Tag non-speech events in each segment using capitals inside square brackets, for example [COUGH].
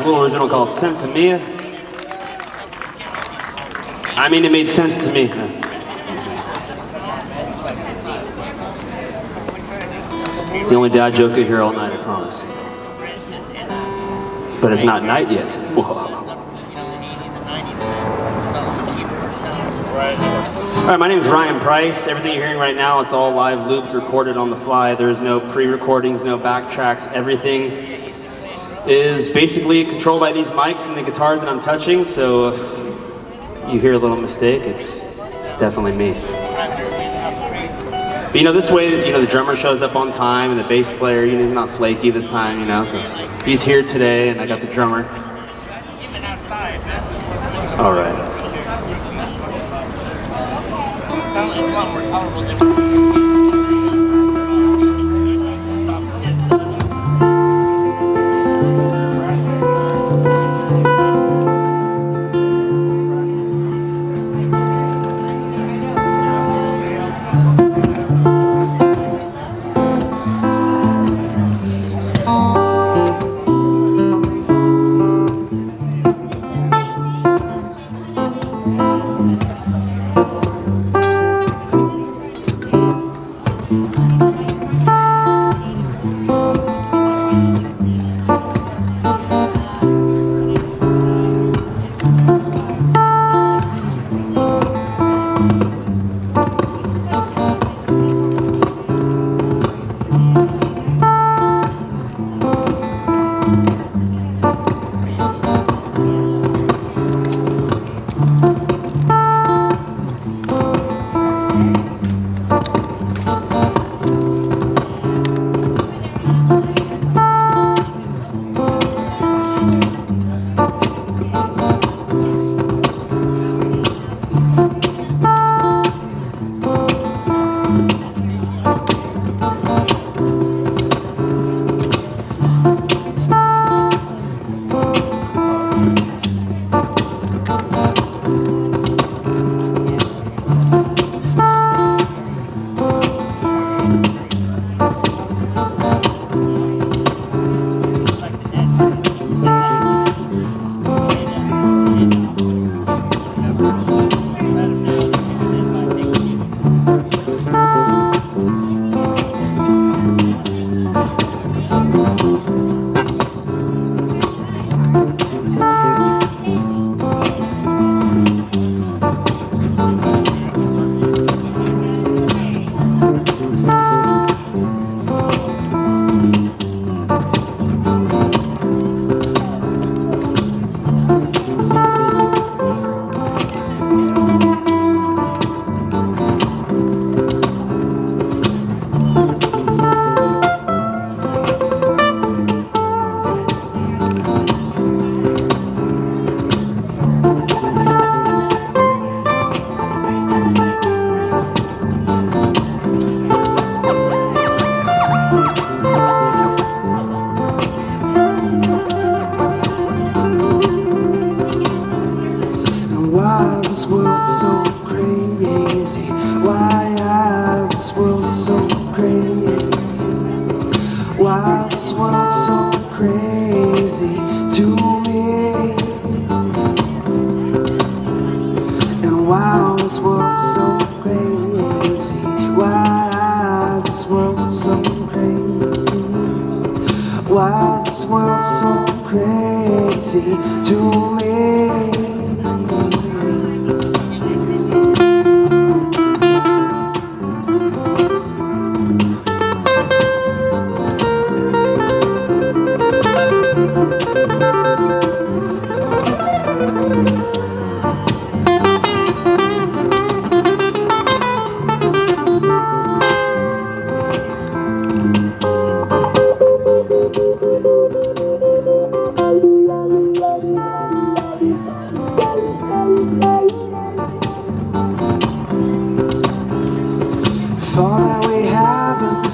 A little original called Sense of Mia. I mean, it made sense to me. It's the only dad joke you hear all night, I promise. But it's not night yet. [LAUGHS] Whoa. All right, my name is Ryan Price. Everything you're hearing right now, it's all live looped, recorded on the fly. There's no pre-recordings, no backtracks. Everything is basically controlled by these mics and the guitars that I'm touching. So if you hear a little mistake, it's, it's definitely me. But you know, this way, you know, the drummer shows up on time and the bass player, you know, he's not flaky this time, you know, so he's here today and I got the drummer. All right.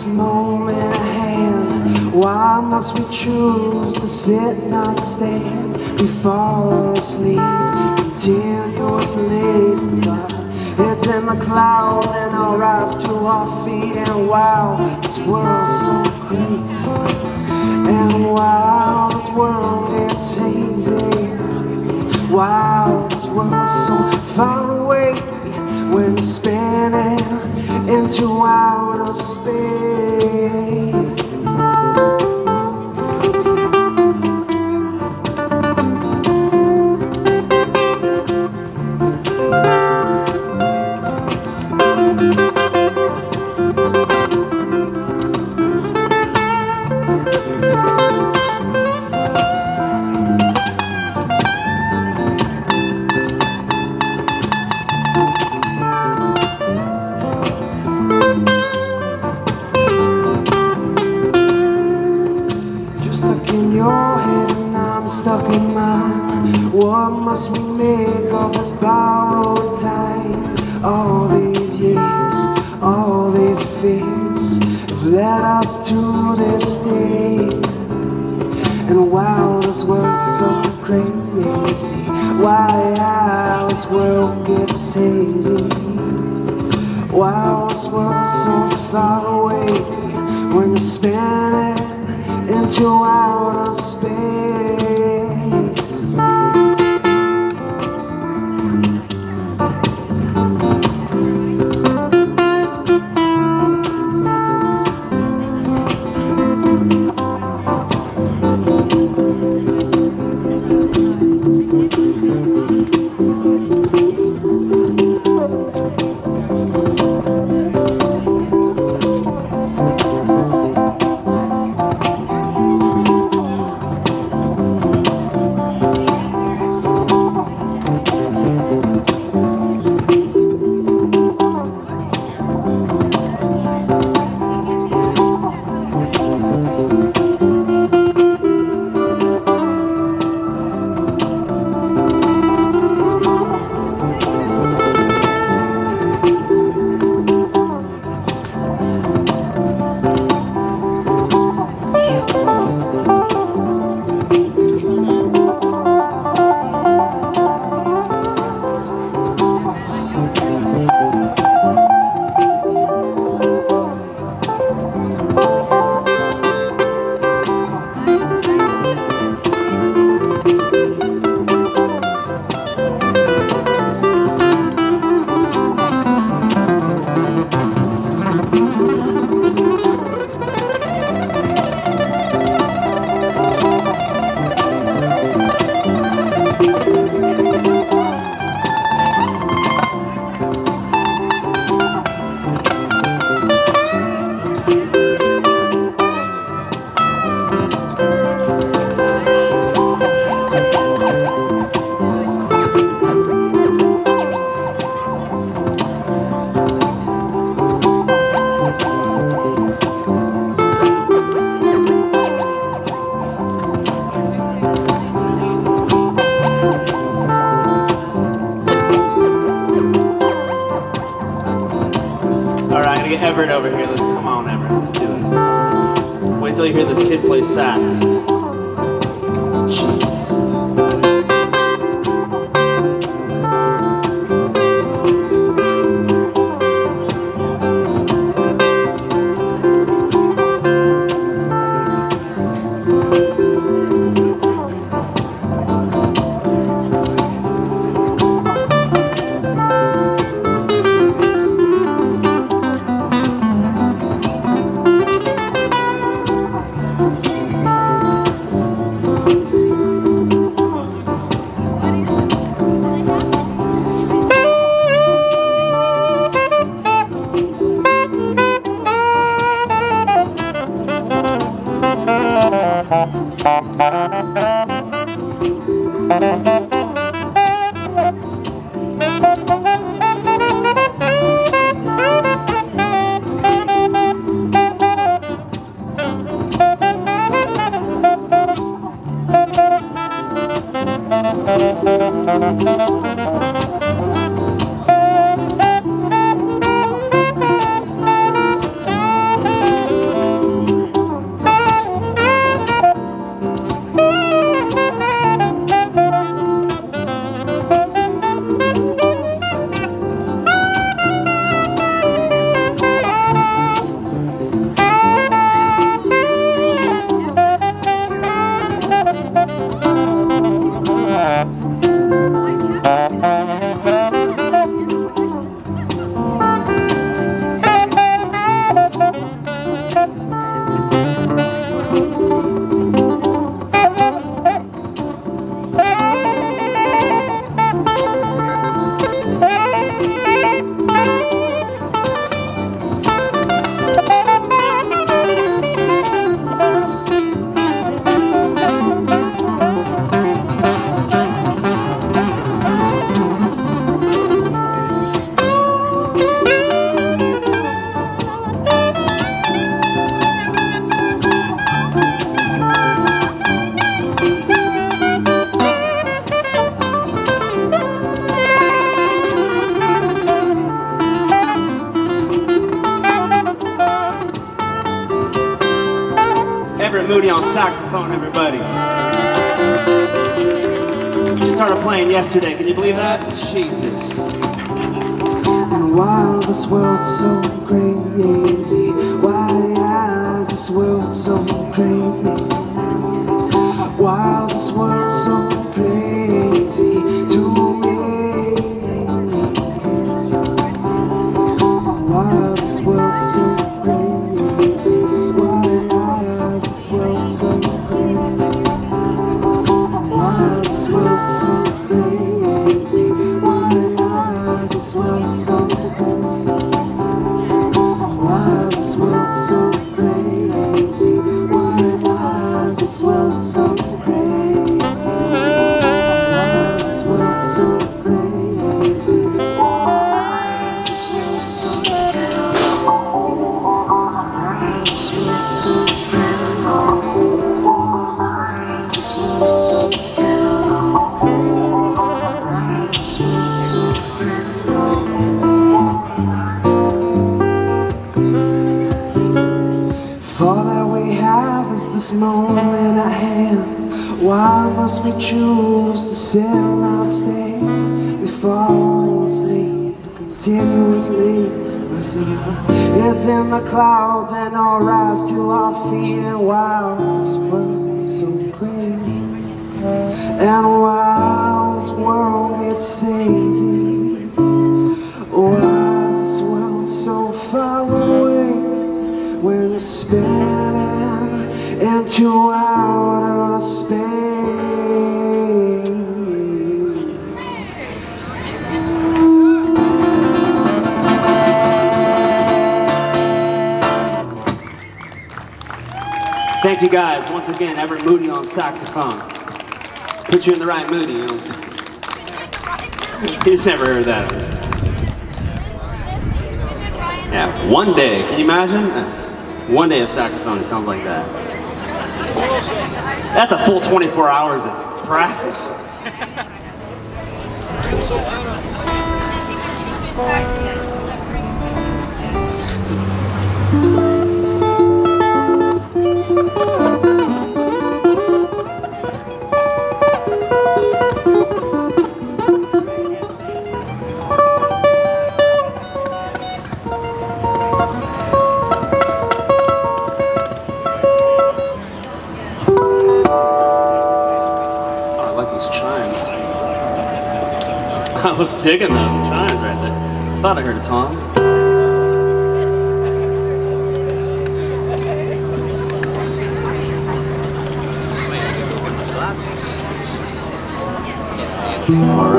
moment in hand. Why must we choose to sit, not stand? We fall asleep, until it's thought It's in the clouds and I'll rise to our feet. And wow, this world's so crazy. And wow, this world is hazy. Wow, this world's so far away. When space spinning into outer space. nothing easy. Why this world gets hazy? Why else world so far away? When you're spinning into outer space. yesterday. Can you believe that? Jesus. And why is this world so crazy? Why is this world so crazy? Why is this world Thank you guys. Once again, Everett Moody on saxophone. Put you in the right mood, you know He's never heard that. Yeah, one day. Can you imagine? One day of saxophone, it sounds like that. That's a full 24 hours of practice. Was digging those chimes right there. I Thought I heard a tom. All right.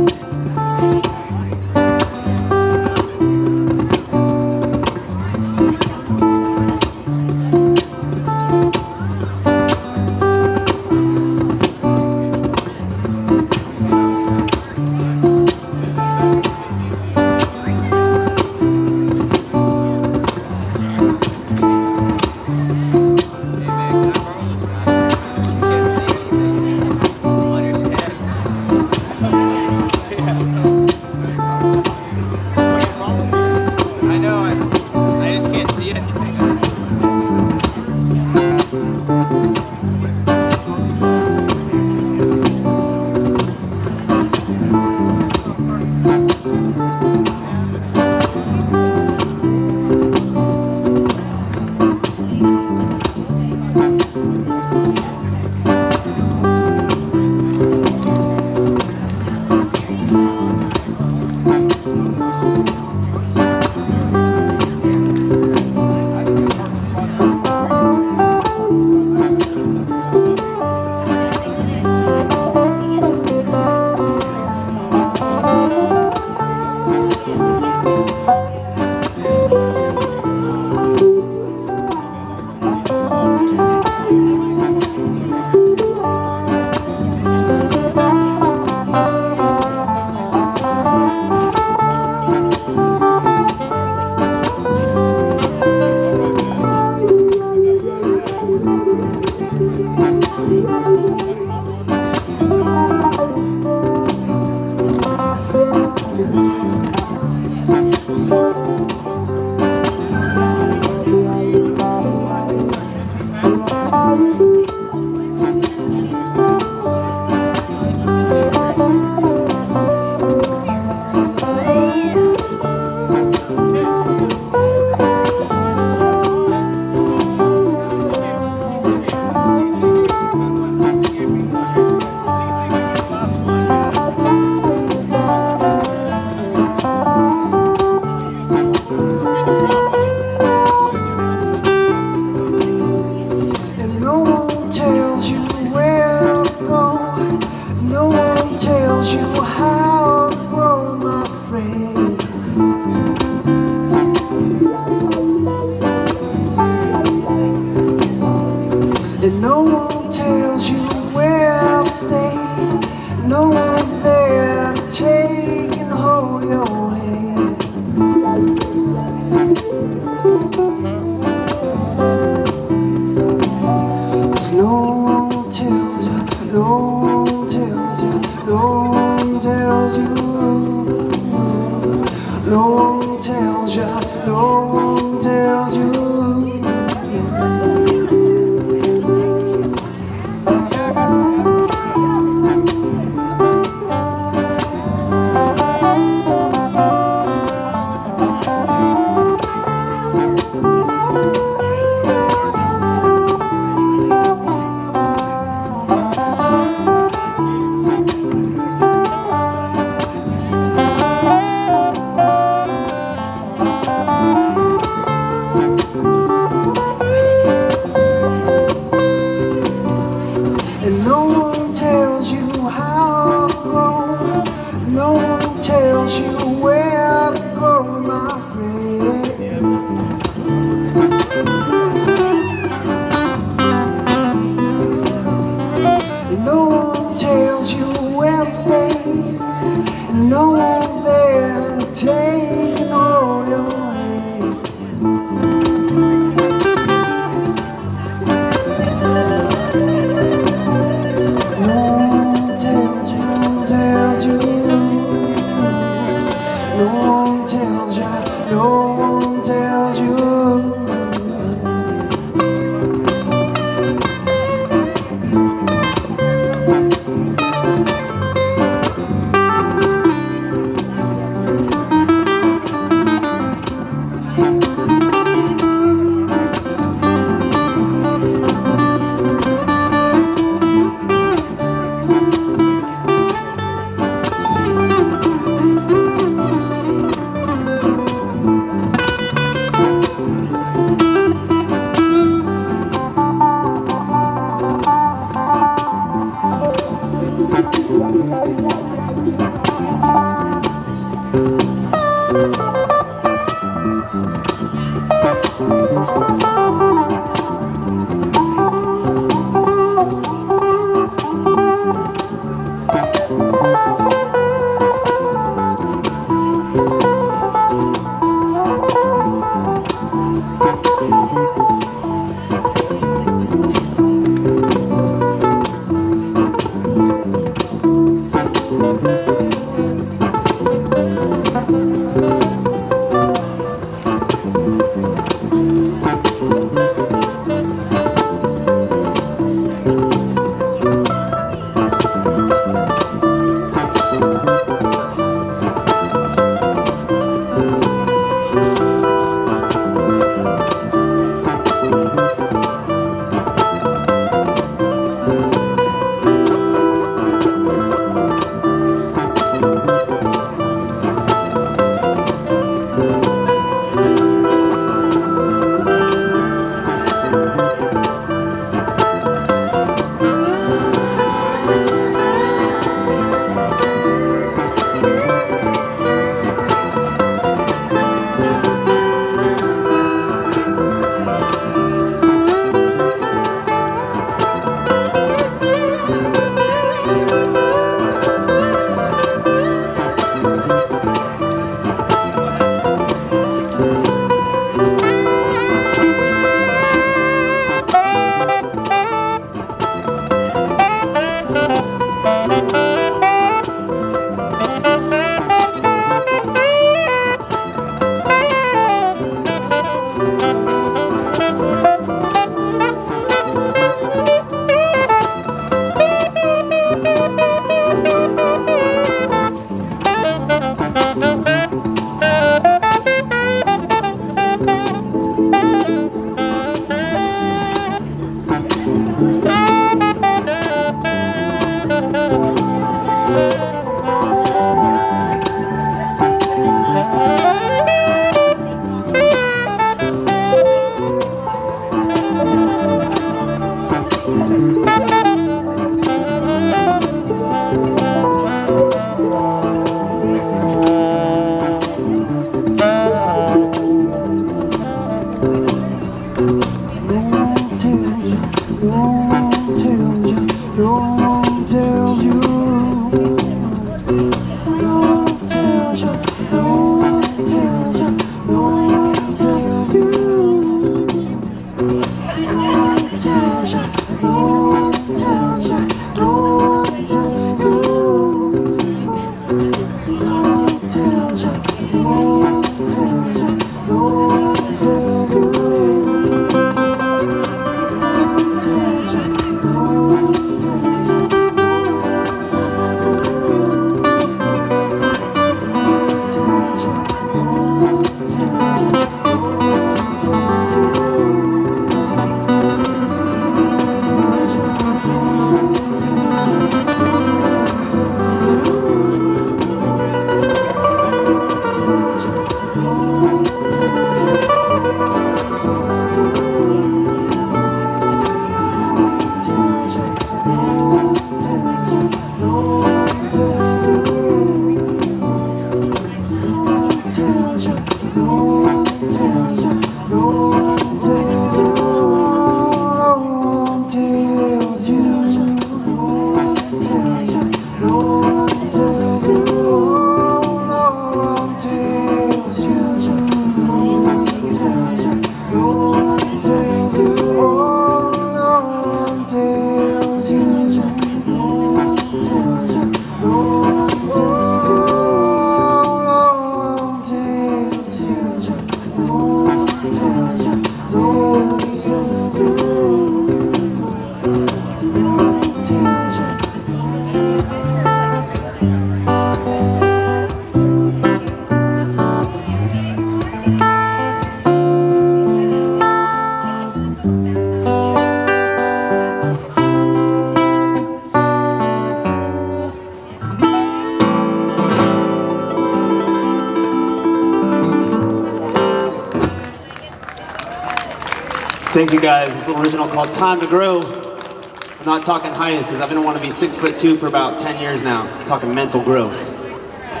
Thank you guys. This little original called Time to Grow. I'm not talking height because I've been wanting to be six foot two for about 10 years now. I'm talking mental growth. [LAUGHS]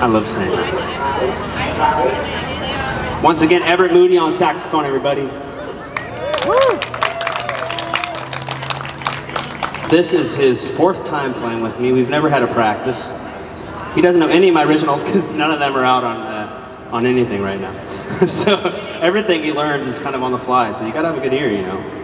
I love saying that. Once again, Everett Moody on saxophone, everybody. This is his fourth time playing with me. We've never had a practice. He doesn't know any of my originals because none of them are out on uh, on anything right now. [LAUGHS] so everything he learns is kind of on the fly. So you gotta have a good ear, you know.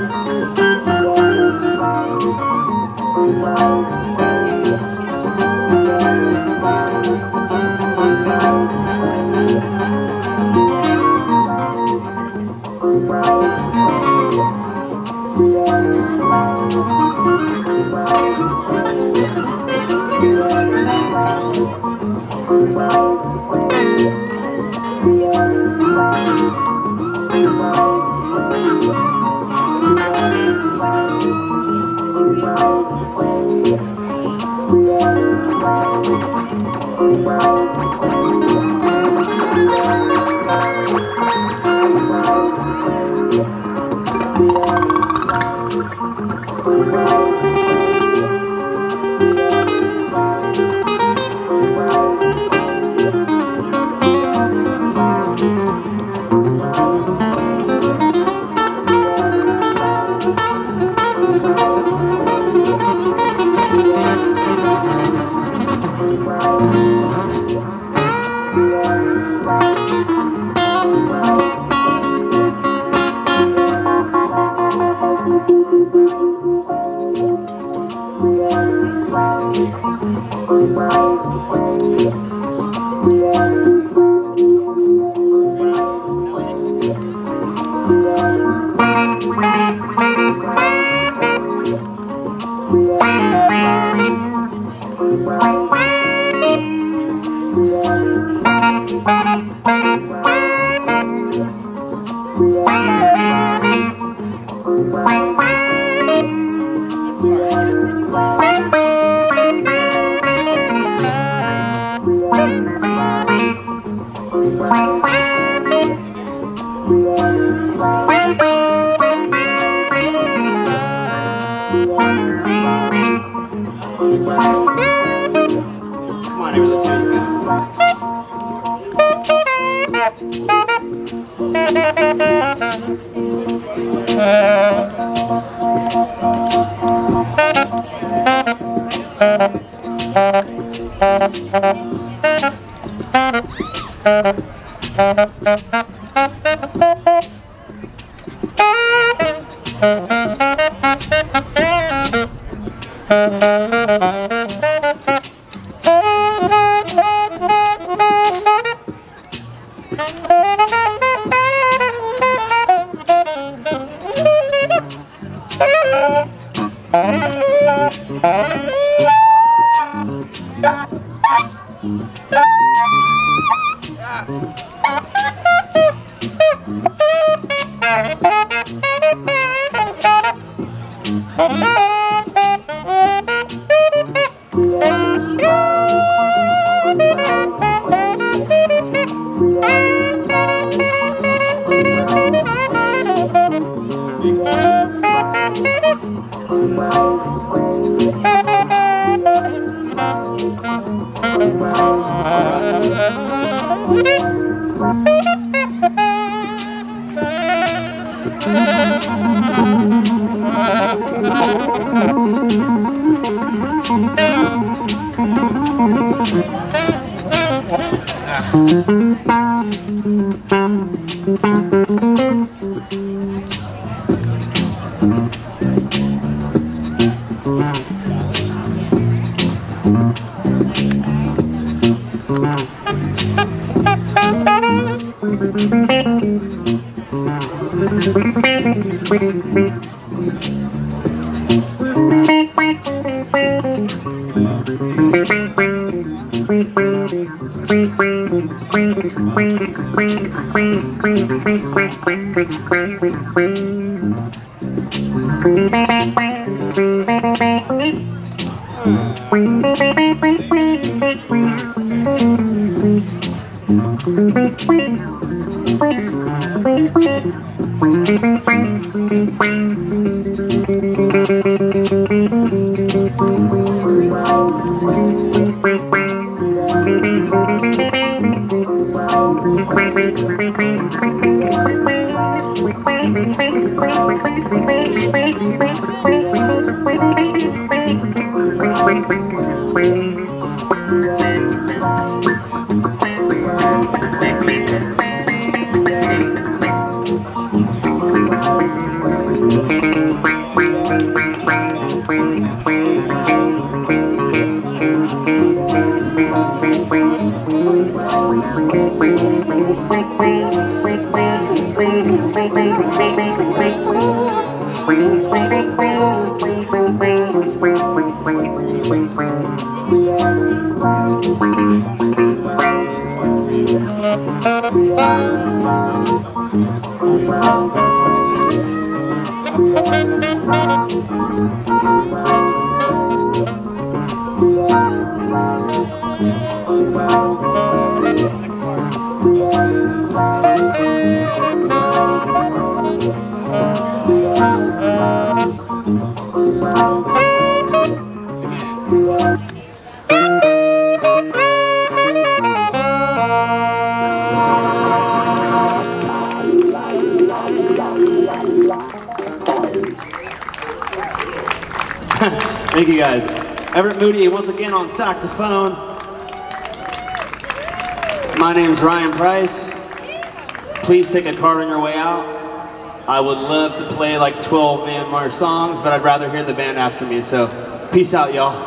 Thank Thank you. Saxophone. My name's Ryan Price. Please take a card on your way out. I would love to play like 12 man march songs, but I'd rather hear the band after me, so peace out, y'all.